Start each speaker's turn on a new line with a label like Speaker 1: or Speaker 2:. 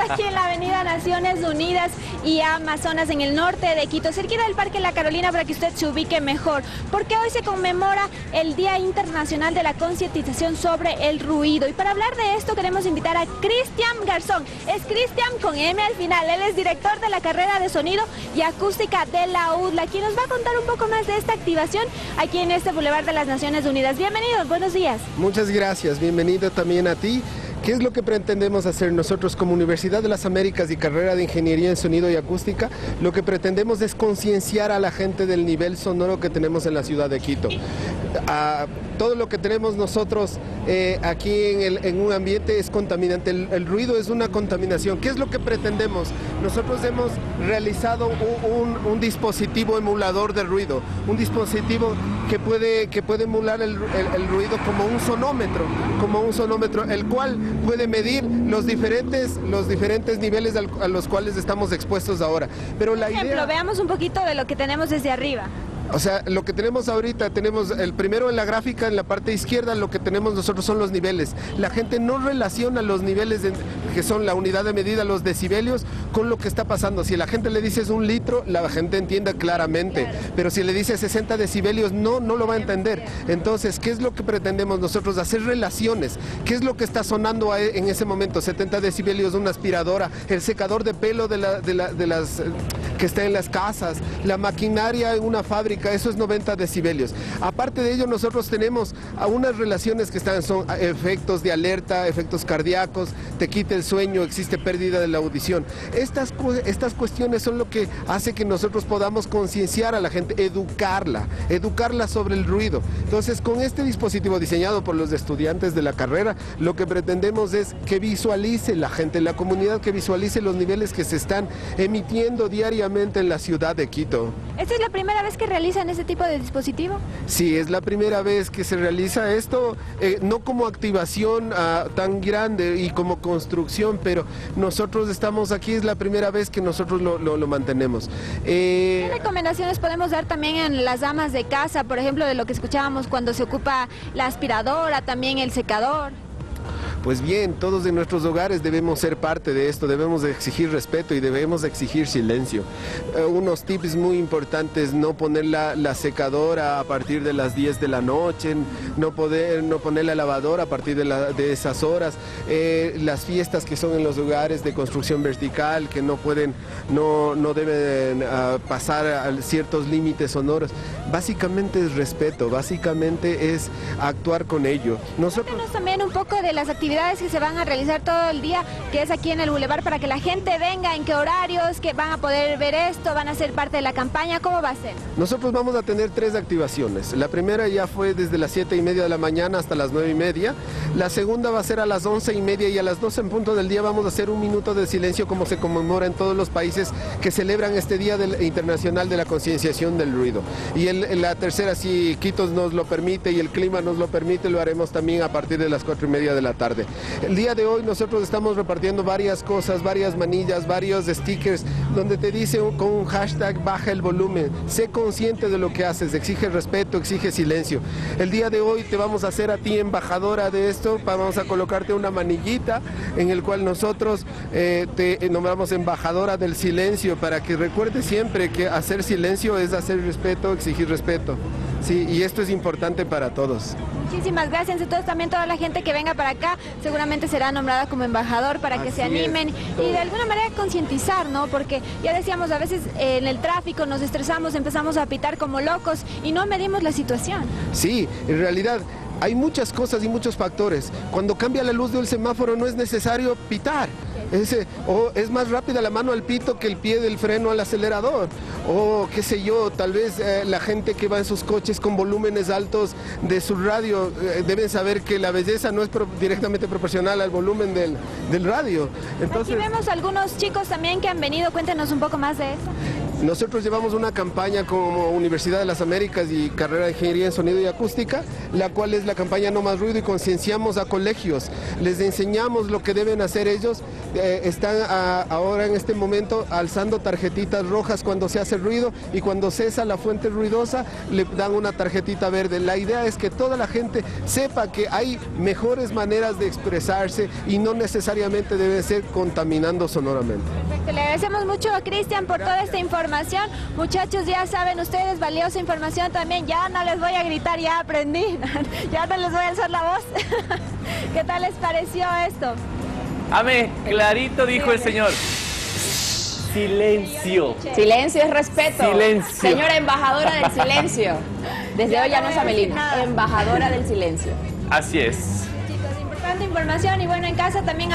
Speaker 1: Aquí en la avenida Naciones Unidas y Amazonas en el norte de Quito, cerquita del Parque La Carolina para que usted se ubique mejor, porque hoy se conmemora el Día Internacional de la Concientización sobre el Ruido. Y para hablar de esto queremos invitar a Cristian Garzón. Es Cristian con M al final. Él es director de la carrera de sonido y acústica de la UDLA, quien nos va a contar un poco más de esta activación aquí en este Boulevard de las Naciones Unidas. Bienvenidos, buenos días.
Speaker 2: Muchas gracias, bienvenido también a ti. ¿Qué es lo que pretendemos hacer nosotros como Universidad de las Américas y carrera de Ingeniería en Sonido y Acústica? Lo que pretendemos es concienciar a la gente del nivel sonoro que tenemos en la ciudad de Quito. A todo lo que tenemos nosotros eh, aquí en, el, en, un ambiente es contaminante, el, el, ruido es una contaminación. ¿Qué es lo que pretendemos? Nosotros hemos realizado un, un, un dispositivo emulador de ruido, un dispositivo que puede, que puede emular el, el, ruido como un sonómetro, como un sonómetro, el cual puede medir los diferentes, los diferentes niveles al, a los cuales estamos expuestos ahora.
Speaker 1: Pero la Por ejemplo, idea... veamos un poquito de lo que tenemos desde arriba.
Speaker 2: O sea, lo que tenemos ahorita, tenemos el primero en la gráfica, en la parte izquierda, lo que tenemos nosotros son los niveles. La gente no relaciona los niveles de, que son la unidad de medida, los decibelios, con lo que está pasando. Si la gente le dice es un litro, la gente entiende claramente. Claro. Pero si le dice 60 decibelios, no, no lo va a entender. Entonces, ¿qué es lo que pretendemos nosotros? Hacer relaciones. ¿Qué es lo que está sonando en ese momento? 70 decibelios, una aspiradora, el secador de pelo de, la, de, la, de las que está en las casas, la maquinaria en una fábrica, eso es 90 decibelios. Aparte de ello, nosotros tenemos unas relaciones que están, son efectos de alerta, efectos cardíacos, te quita el sueño, existe pérdida de la audición. Estas, estas cuestiones son lo que hace que nosotros podamos concienciar a la gente, educarla, educarla sobre el ruido. Entonces, con este dispositivo diseñado por los estudiantes de la carrera, lo que pretendemos es que visualice la gente, la comunidad que visualice los niveles que se están emitiendo diariamente en la ciudad de Quito.
Speaker 1: ¿Esta es la primera vez que realizan ese tipo de dispositivo?
Speaker 2: Sí, es la primera vez que se realiza esto, eh, no como activación uh, tan grande y como construcción, pero nosotros estamos aquí, es la primera vez que nosotros lo, lo, lo mantenemos.
Speaker 1: Eh, ¿Qué recomendaciones podemos dar también en las damas de casa, por ejemplo, de lo que escuchábamos cuando se ocupa la aspiradora, también el secador?
Speaker 2: Pues bien, todos en nuestros hogares debemos ser parte de esto, debemos de exigir respeto y debemos de exigir silencio. Eh, unos tips muy importantes, no poner la, la, secadora a partir de las 10 de la noche, no, poder, no poner la lavadora a partir de, la, de esas horas, eh, las fiestas que son en los hogares de construcción vertical, que no pueden, no, no deben uh, pasar a ciertos límites sonoros. Básicamente es respeto, básicamente es actuar con ello.
Speaker 1: Nosotros... Cuéntanos también un poco de las actividades que se van a realizar todo el día, que es aquí en el Boulevard, para que la gente venga, en qué horarios, que van a poder ver esto, van a ser parte de la campaña, ¿cómo va a ser?
Speaker 2: Nosotros vamos a tener tres activaciones. La primera ya fue desde las 7 y media de la mañana hasta las 9 y media. La segunda va a ser a las 11 y media y a las 12 en punto del día vamos a hacer un minuto de silencio como se conmemora en todos los países que celebran este Día del, Internacional de la Concienciación del Ruido. Y el, la tercera, si Quito nos lo permite y el clima nos lo permite, lo haremos también a partir de las 4 y media de la tarde. El día de hoy nosotros estamos repartiendo varias cosas, varias manillas, varios stickers, donde te dice con un hashtag baja el volumen, sé consciente de lo que haces, exige respeto, exige silencio. El día de hoy te vamos a hacer a ti embajadora de esto, vamos a colocarte una manillita en el cual nosotros eh, te nombramos embajadora del silencio para que recuerdes siempre que hacer silencio es hacer respeto, exigir respeto. Sí, y esto es importante para todos.
Speaker 1: Muchísimas gracias. Entonces también toda la gente que venga para acá seguramente será nombrada como embajador para que se animen y de alguna manera concientizar, ¿no? Porque ya decíamos, a veces eh, en el tráfico nos estresamos, empezamos a pitar como locos y no medimos la situación.
Speaker 2: Sí, en realidad hay muchas cosas y muchos factores. Cuando cambia la luz del semáforo no es necesario pitar. Ese, o es más rápida la mano al pito que el pie del freno al acelerador. O qué sé yo, tal vez eh, la gente que va en sus coches con volúmenes altos de su radio eh, deben saber que la belleza no es pro directamente proporcional al volumen del, del radio.
Speaker 1: Entonces, Aquí vemos algunos chicos también que han venido, cuéntenos un poco más de eso.
Speaker 2: Nosotros llevamos una campaña como Universidad de las Américas y carrera de Ingeniería en Sonido y Acústica, la cual es la campaña No Más Ruido y concienciamos a colegios, les enseñamos lo que deben hacer ellos eh, están a- ahora en este momento alzando tarjetitas rojas cuando se hace ruido y cuando cesa la fuente ruidosa le dan una tarjetita verde. La idea es que toda la gente sepa que hay mejores maneras de expresarse y no necesariamente debe ser contaminando sonoramente.
Speaker 1: Perfecto, le agradecemos mucho a Cristian por toda esta información. Muchachos, ya saben ustedes, valiosa información también. Ya no les voy a gritar, ya aprendí. ya no les voy a alzar la voz. ¿Qué tal les pareció esto?
Speaker 3: Amén, clarito dijo el Señor. Silencio.
Speaker 4: Silencio es respeto.
Speaker 3: Silencio.
Speaker 4: Señora embajadora del silencio. Desde hoy ya
Speaker 1: no
Speaker 4: es Amelina, embajadora del silencio.
Speaker 3: Así es.
Speaker 1: Chicos, importante información y bueno, en casa también...